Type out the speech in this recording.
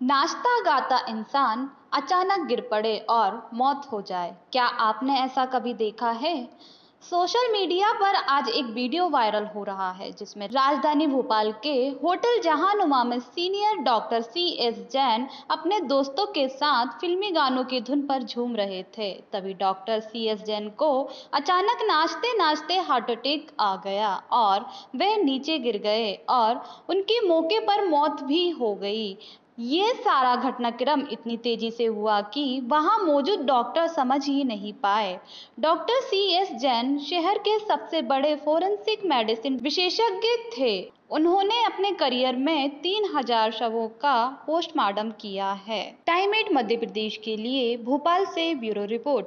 नाचता गाता इंसान अचानक गिर पड़े और मौत हो जाए। क्या आपने ऐसा कभी देखा है? सोशल मीडिया पर आज एक वीडियो वायरल हो रहा है, जिसमें राजधानी भोपाल के होटल जहानुमा में senior doctor C S Jain अपने दोस्तों के साथ फिल्मी गानों की धुन पर झूम रहे थे। तभी डॉक्टर सी एस जैन को अचानक नाचते नाचते हार्ट अटैक आ गया और वे नीचे गिर गए और उनकी मौके पर मौत भी हो गई। ये सारा घटनाक्रम इतनी तेज़ी से हुआ कि वहाँ मौजूद डॉक्टर समझ ही नहीं पाए। डॉक्टर सी एस जैन शहर के सबसे बड़े फोरेंसिक मेडिसिन विशेषज्ञ थे। उन्होंने अपने करियर में तीन हज़ार शवों का पोस्टमार्टम किया है। टाइम एट मध्य प्रदेश के लिए भोपाल से ब्यूरो रिपोर्ट।